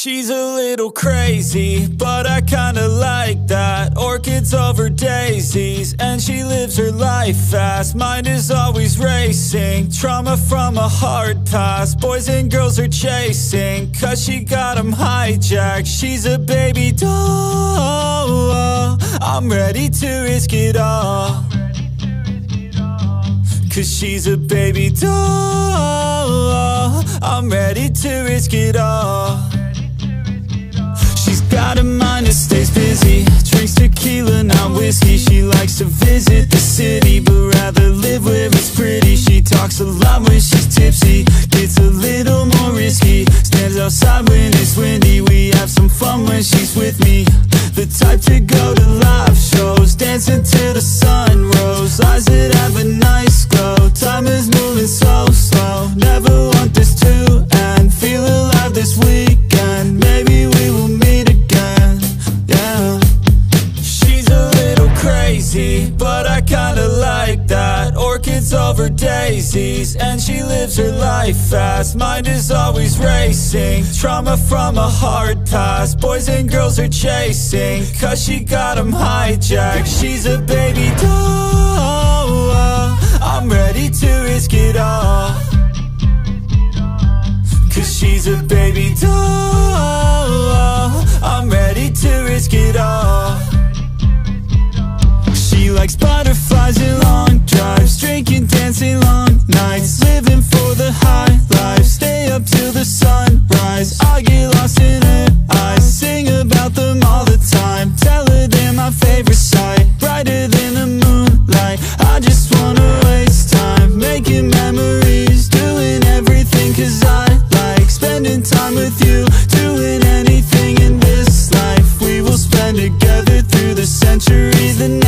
She's a little crazy, but I kinda like that. Orchids over daisies, and she lives her life fast. Mind is always racing, trauma from a hard past. Boys and girls are chasing, cause she got them hijacked. She's a baby doll, I'm ready to risk it all. Cause she's a baby doll. I'm ready to risk it all got a mind that stays busy. Drinks tequila, not whiskey. She likes to visit the city But rather live where it's pretty. She talks a lot when she's tipsy. Gets a little more risky. Stands outside when it's windy. We have some fun when she's with me. The type to go to live crazy, but I kinda like that. Orchids over daisies, and she lives her life fast. Mind is always racing, trauma from a hard past. Boys and girls are chasing, cause she got them hijacked. She's a baby likes butterflies and long drives Drinking, dancing long nights Living for the high life. Stay up till the sunrise. I get lost in her eyes. Sing about them all the time. Tell her they're my favorite sight. Brighter than the moonlight. I just wanna waste time Making memories Doing everything cause I like Spending time with you Doing anything in this life. We will spend together through the centuries The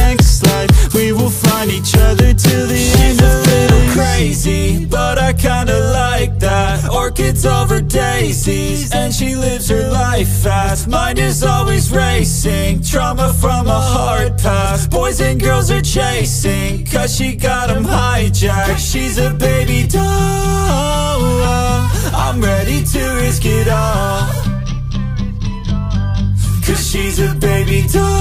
kinda like that. Orchids over daisies And she lives her life fast. Mind is always racing Trauma from a hard past. Boys and girls are chasing Cause she got them hijacked. She's a baby doll. I'm ready to risk it all. Cause she's a baby doll